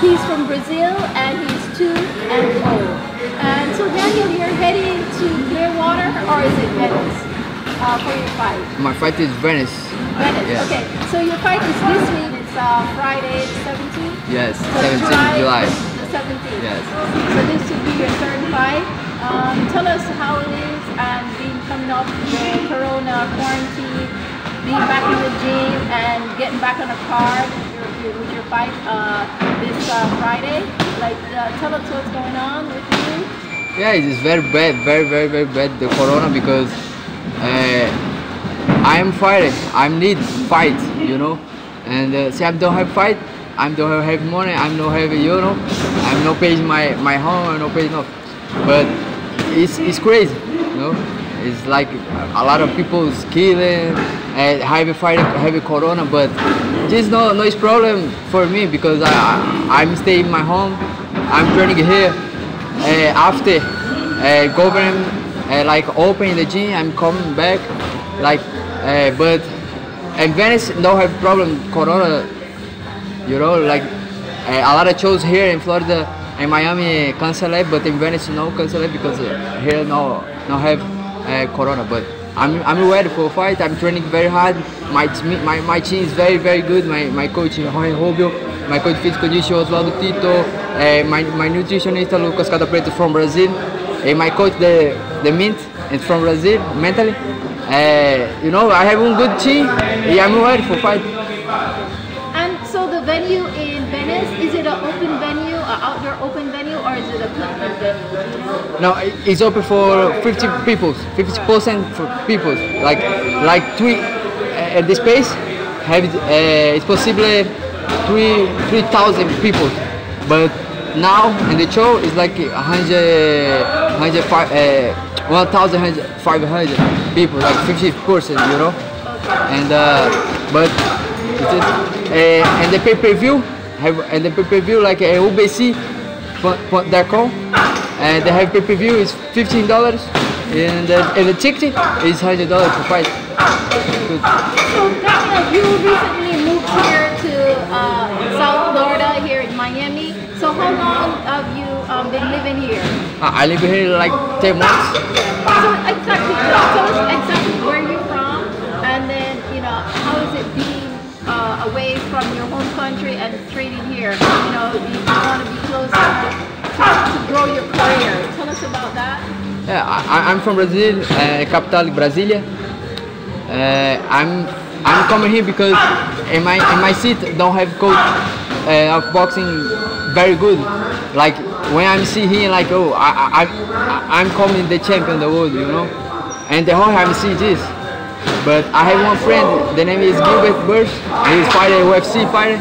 he's from Brazil and he's two and old. And so Daniel, you're heading to Clearwater or is it Venice uh, for your fight? My fight is Venice. Venice. Yeah. Okay. So your fight is this week. It's uh, Friday, the 17th. Yes, So 17th July. The 17th. Yes. So this will be your third fight. Um, tell us how it is and being coming off the Corona quarantine, being back in the gym and getting back on a card with your, with your fight uh, this uh, Friday. Like, uh, tell us what's going on with you. Yeah, it is very bad, very, very, very bad, the corona, because uh, I am fighting, I need fight, you know, and uh, see, I don't have fight, I don't have money, I'm not have, you know, I'm not paying my, my home, I'm not paying no, but it's, it's crazy, you know, it's like a lot of people is killing, and have fight, heavy corona, but this no, no problem for me, because I, I'm staying in my home, I'm training here, uh, after uh, government uh, like open the gym, I'm coming back. Like, uh, but in Venice don't have problem corona. You know, like a lot of shows here in Florida in Miami cancel it, but in Venice no cancel it because here no no have uh, corona. But I'm I'm ready for a fight. I'm training very hard. My my, my team is very very good. My my coach Jorge Rubio, my coach physical condition Osvaldo Tito, uh, my my nutritionist Lucas Cadapreto from Brazil, and my coach the the Mint is from Brazil mentally. Uh, you know I have a good team. I'm ready for fight. And so the venue in Venice, is it an open venue, an outdoor open venue, or is it a closed venue? You know? No, it's open for 50 people, 50 percent for people. Like like three uh, at the space have uh, it's possible three three thousand people, but now in the show it's like 100, 105, uh, 1,500 people, like 50 percent, you know. And uh, but it is, uh, and the pay per view have and the pay per view like uh, UBC.com and they have pay per view is fifteen dollars and the, and the ticket is hundred dollars for fight. Good. So Daniel, you recently moved here to uh, South Florida, here in Miami. So how long have you um, been living here? I I live here like ten months. So exactly, tell us exactly Yeah, I, I'm from Brazil, uh, capital Brasilia. Uh, I'm I'm coming here because in my in my seat don't have coach uh, of boxing very good. Like when I'm see here, like oh I I I'm coming the champion of the world, you know, and the whole time see this. But I have one friend, the name is Gilbert Burns. He's fighter UFC fighter,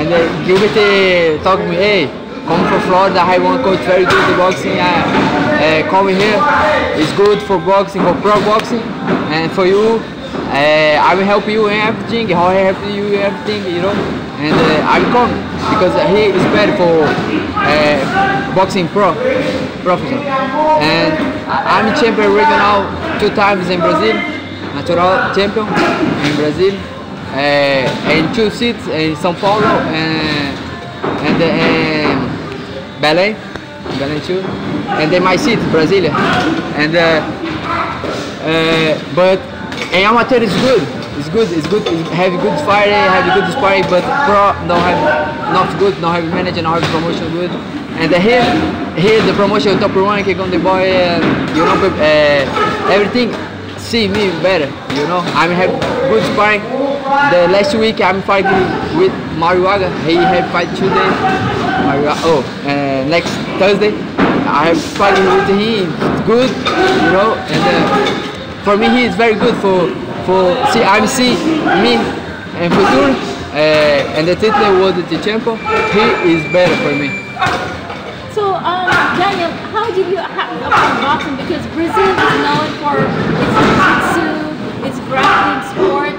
and uh, Gilbert uh, talked me, hey, come from Florida. I one coach very good boxing. Uh, uh, come here. It's good for boxing, for pro boxing, and for you. Uh, I will help you in everything. How I help you in everything, you know. And uh, I'm coming because he is better for uh, boxing pro, professional. And I- I'm champion regional two times in Brazil, natural champion in Brazil, uh, and two seats in São Paulo and and in Belém, Belém too, and then my seat Brasilia, and uh, uh, but in amateur is good. It's good. It's good. It's have good fighting, have good sparring, but pro don't have not good. Don't have manager, don't have promotion good. And here, here the promotion top rank on the boy, uh, you know, uh, everything. See me better, you know. I'm have good sparring. The last week I'm fighting with Mariwaga. He had fight two days. Mariwaga. Oh, uh, next Thursday I have fighting with him. Good, you know. And uh, for me, he is very good for for see me and future uh, and the title was the champion. He is better for me. So, um, Daniel, how did you have upon boxing? Because Brazil is known for its jiu-jitsu, its grappling sport.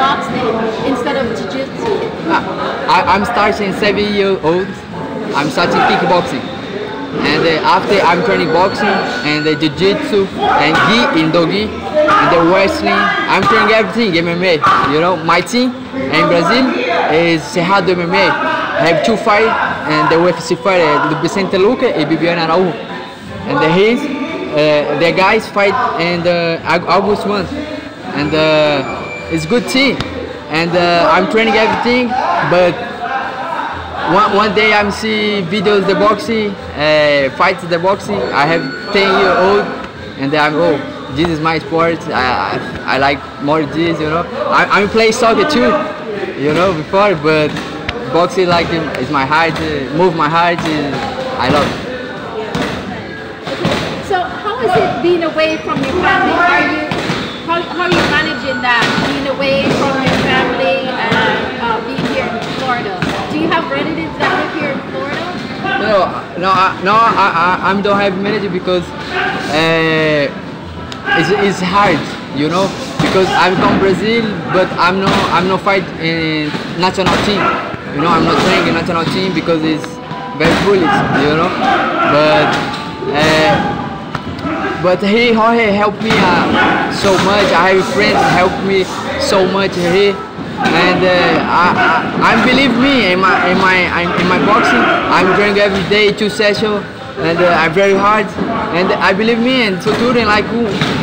Boxing instead of jiu-jitsu. I, I'm starting seven years old. I'm starting kickboxing. And uh, after I'm training boxing and the jiu-jitsu and gi in dogi and the wrestling. I'm training everything MMA. You know, my team in Brazil is Cerrado MMA. I have two fight and the UFC fight uh, Vicente Luque and Viviane Araújo. And the his, uh, the guys fight and uh, Au- August one. And uh, it's good team. And uh, I'm training everything, but one, one day I'm see videos the boxing, uh, fights the boxing. I have 10 year old, and I'm oh, this is my sport. I, I, I like more this, you know. I, I'm playing soccer too, you know, before, but boxing like is my heart, uh, move my heart. Uh, I love. it. So how is it being away from your family? Are you how, how are you managing that being away from relatives here in Florida? No, no, I, no. I, I, I don't have manager because uh, it's, it's hard, you know. Because I'm from Brazil, but I'm no, I'm no fight in national team. You know, I'm not playing in national team because it's very foolish, you know. But uh, but he Jorge helped me uh, so much. I have friends help me so much here, and uh, I, I, I believe me in my in my in my boxing. I'm training every day, two sessions, and uh, I'm very hard. And I believe me. And future in like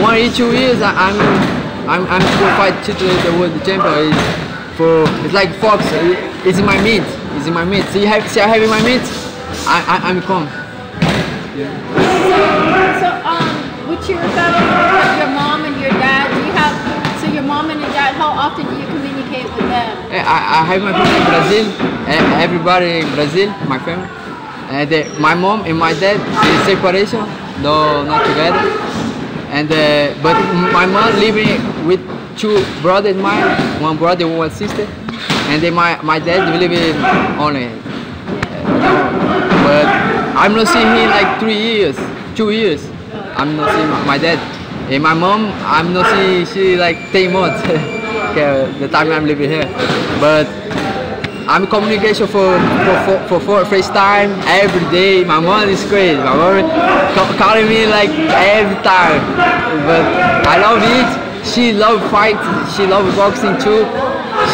one or two years, I, I'm I'm I'm going to fight to the, world champion. It's for it's like Fox. It's in my meat. It's in my meat. See, have see, I have in my meat. I, I I'm calm. So um, with your family, your mom and your dad, do you have so your mom and your dad? How often do you Eh, I, I have my family in Brazil, eh, everybody in Brazil, my family. And uh, my mom and my dad is separation, no, not together. And uh, but my mom living with two brothers mine, one brother, one sister, and then my my dad living only. But I'm not seeing him like three years, two years. I'm not seeing my dad. And my mom, I'm not seeing she like 10 months. the time I'm living here. But I'm communication for for, for, for, for FaceTime every day. My mom is crazy. My mom calling me like every time. But I love it. She love fight. She love boxing too.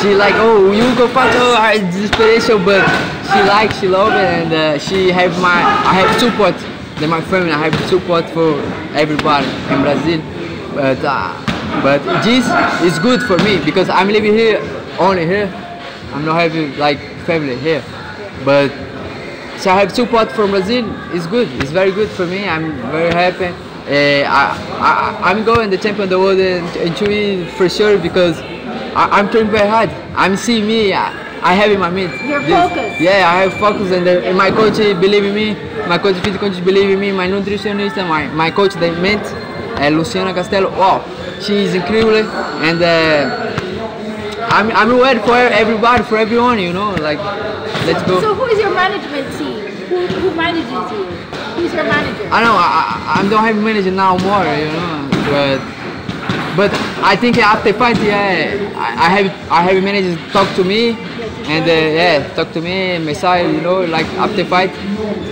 She like oh you go fight oh I inspiration but she like she love it and uh, she have my I have support. Then my family I have support for everybody in Brazil. But uh, but this is good for me because I'm living here only here. I'm not having like family here, but so I have support from Brazil. It's good. It's very good for me. I'm very happy. Uh, I, I I'm going the champion of the world in, in two years for sure because I, I'm training very hard. I'm seeing me. I, I have in my meat. You're focused. Yeah, I have focus and, the, and my coach believe in me. My coach, physical coach believe in me. My nutritionist, and my my coach, they meant uh, Luciana Castello. Wow, is incredible and. Uh, I'm, I'm ready for everybody, for everyone, you know, like, let's go. So who is your management team? Who, who manages you? Who's your manager? I know, I, I don't have manager now more, you know, but but I think after fight, yeah, I, I have I have managers talk to me, and uh, yeah, talk to me, Messiah, you know, like after fight,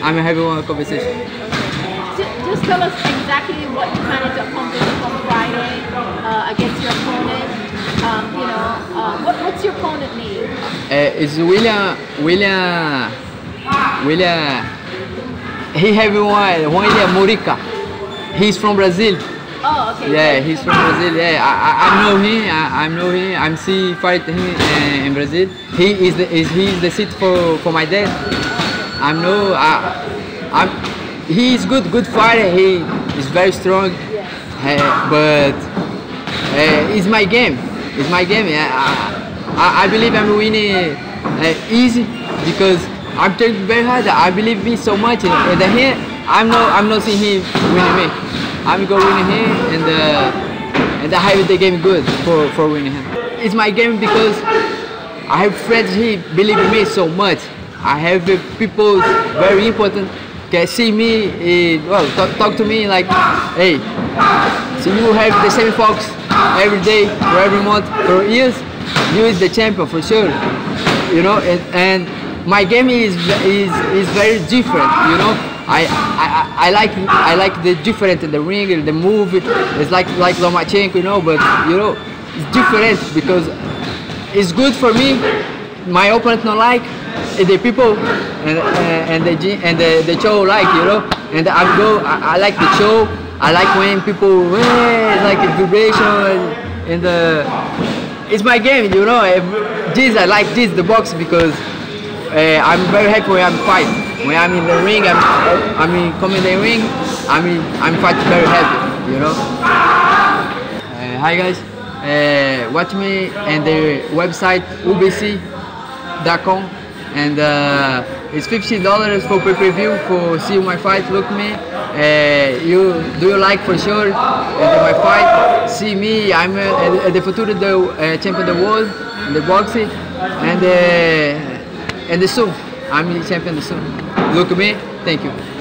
I'm having one conversation. Ju- Just tell us exactly what you managed to accomplish uh, against your opponent. Um, you know, uh, what, what's your opponent name? Uh, it's William William William. He have one William Murica. He's from Brazil. Oh, okay. Yeah, he's from Brazil. Yeah, I, I, I know him. I, I know him. I'm see fight him uh, in Brazil. He is the is he is the seat for, for my dad. I know. I, I'm. He is good, good fighter. He is very strong. But it's my game. It's my game. I, I, I believe I'm winning uh, easy because I'm training very hard. I believe me so much. And then here, I'm not. I'm not seeing him winning me. I'm going winning him, and uh, and I have the game good for for winning him. It's my game because I have friends here believe me so much. I have people very important can see me, uh, well, talk, talk to me like, hey, so you have the same focus every day or every month for years. You is the champion for sure, you know. And, and my game is is is very different, you know. I, I, I like I like the different in the ring, the move. It's like like Lomachenko, you know. But you know, it's different because it's good for me my opponent not like, the people and uh, and the and the, the show like, you know. And I go, I, I like the show. I like when people eh, like vibration and, and the. It's my game, you know. eh, This I like this the box because uh, I'm very happy when I'm fight. When I'm in the ring, I'm I mean coming in the ring. I mean I'm fight very happy, you know. Hi guys, watch me and the website ubc.com and uh, it's fifty dollars for pay-per-view for see my fight. Look me, uh, you do you like for sure uh, my fight? See me, I'm uh, the futuro the uh, champion of the world in the boxing and uh, and the soon I'm the champion soon. Look me, thank you.